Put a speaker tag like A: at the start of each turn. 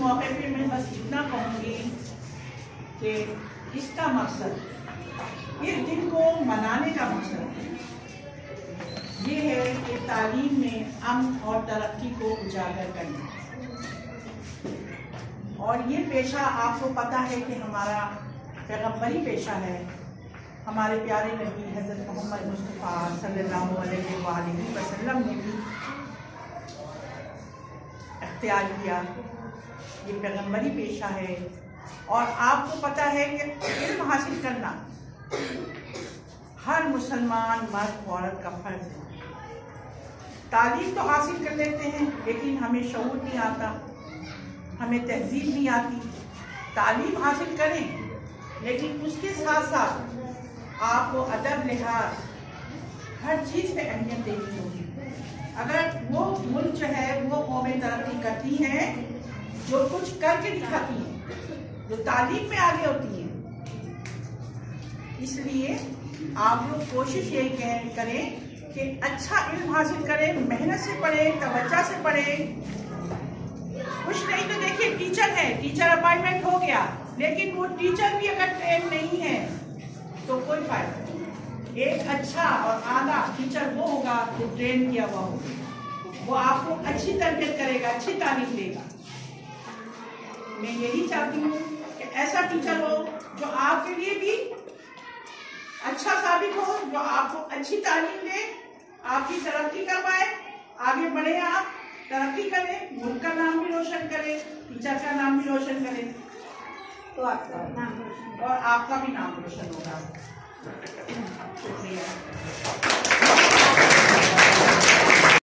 A: मौके पे मैं बस इतना कहूँगी कि इसका मकसद, इस दिन को मनाने का मकसद ये है कि तालीम में अमन और तरक्की को उजागर करना। और ये पेशा आपको पता है कि हमारा पैगम्बरी पेशा है। हमारे प्यारे नबी हज़रत मोहम्मद मुस्तफ़ा सल्लल्लाहु अलैहि वसल्लम ने भी अख्तियार किया। ये पैगम्बरी पेशा है। और आपको पता है कि इल्म हासिल करना हर मुसलमान, मर्द, औरत का फ़र्ज़ है। तालीम तो हासिल कर लेते हैं, लेकिन हमें शूर नहीं आता, हमें तहजीब नहीं आती। तालीम हासिल करें, लेकिन उसके साथ साथ आपको अदब, लिहाज, हर चीज़ पे अहमियत देनी होगी। अगर वो मुल्क है, वो कौमें तरक्की करती हैं जो कुछ करके दिखाती हैं। जो तालीम में आगे होती हैं। इसलिए आप लोग कोशिश यही करें कि अच्छा इल्म हासिल करें, मेहनत से पढ़े, तवज्जा से पढ़े। कुछ नहीं तो देखिए, टीचर है, टीचर अपॉइंटमेंट हो गया, लेकिन वो टीचर भी अगर ट्रेन नहीं है तो कोई फ़ायदा नहीं। एक अच्छा और आधा टीचर वो होगा जो ट्रेन किया हुआ होगा। वो आपको अच्छी तरबियत करेगा, अच्छी तारीफ़ देगा। मैं यही चाहती हूँ कि ऐसा टीचर हो जो आपके लिए भी अच्छा साबित हो, जो आपको अच्छी तालीम दे, आपकी तरक्की कर पाए, आगे बढ़े आप, तरक्की करें, मुल्क का नाम भी रोशन करें टीचर का नाम भी रोशन करें। तो आपका नाम और आपका भी नाम रोशन होगा। शुक्रिया।